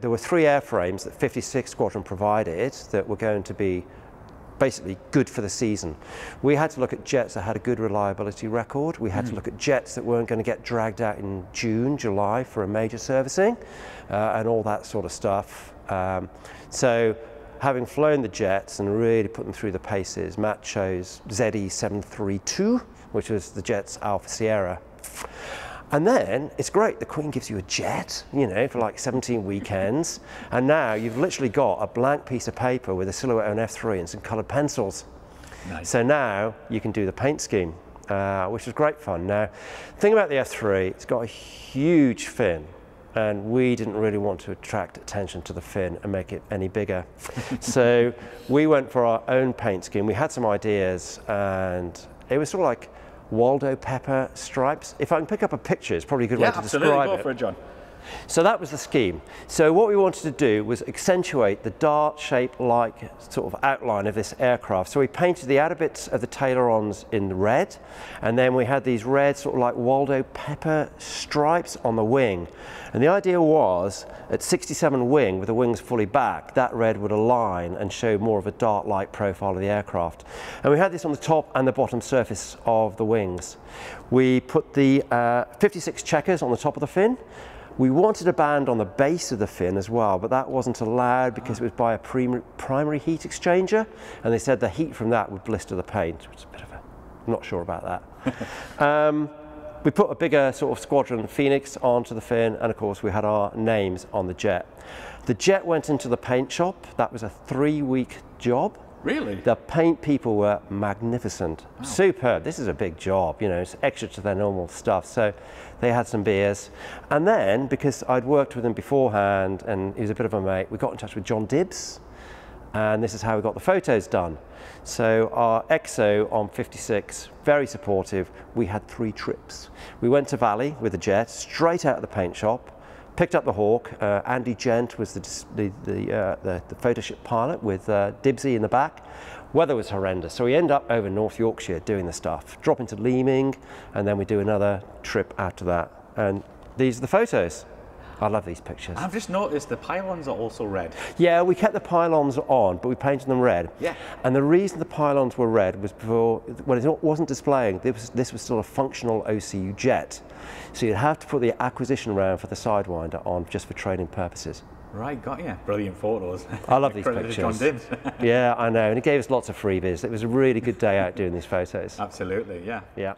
There were three airframes that 56 Squadron provided that were going to be basically good for the season. We had to look at jets that had a good reliability record. We had mm. to hmm. look at jets that weren't going to get dragged out in June, July for a major servicing uh, and all that sort of stuff. Um, so having flown the jets and really put them through the paces, Matt chose ZE732, which was the jet's Alpha Sierra. And then it's great, the Queen gives you a jet, you know, for like 17 weekends. And now you've literally got a blank piece of paper with a silhouette on F3 and some coloured pencils. Nice. So now you can do the paint scheme, uh, which is great fun. Now, the thing about the F3, it's got a huge fin, and we didn't really want to attract attention to the fin and make it any bigger. so we went for our own paint scheme. We had some ideas, and it was sort of like Waldo pepper stripes. If I can pick up a picture, it's probably a good yeah, way to absolutely. describe Go it. for it, Jon. So that was the scheme. So what we wanted to do was accentuate the dart shape like sort of outline of this aircraft. So we painted the outer bits of the ailerons in red and then we had these red sort of like Waldo pepper stripes on the wing. And the idea was at 67 wing with the wings fully back, that red would align and show more of a dart-like profile of the aircraft. And we had this on the top and the bottom surface of the wings. We put the uh, 56 checkers on the top of the fin we wanted a band on the base of the fin as well, but that wasn't allowed because it was by a primary heat exchanger, and they said the heat from that would blister the paint, which is a bit of a, I'm not sure about that. um, we put a bigger sort of Squadron Phoenix onto the fin, and of course we had our names on the jet. The jet went into the paint shop. That was a three-week job. Really? The paint people were magnificent, wow. superb. This is a big job, you know, it's extra to their normal stuff. So they had some beers. And then, because I'd worked with him beforehand and he was a bit of a mate, we got in touch with John Dibbs. And this is how we got the photos done. So our EXO on 56, very supportive. We had three trips. We went to Valley with a jet, straight out of the paint shop, picked up the Hawk. Uh, Andy Gent was the, the, the, uh, the, the photo ship pilot with uh, Dibsy in the back. Weather was horrendous, so we end up over North Yorkshire doing the stuff. Drop into Leeming, and then we do another trip after that. And these are the photos. I love these pictures. I've just noticed the pylons are also red. Yeah, we kept the pylons on, but we painted them red. Yeah. And the reason the pylons were red was before, when it wasn't displaying, this was, this was still a functional OCU jet. So you'd have to put the acquisition round for the Sidewinder on just for training purposes. Right, got you. Brilliant photos. I love these pictures. John Dibbs. yeah, I know. And it gave us lots of freebies. It was a really good day out doing these photos. Absolutely, yeah. Yeah.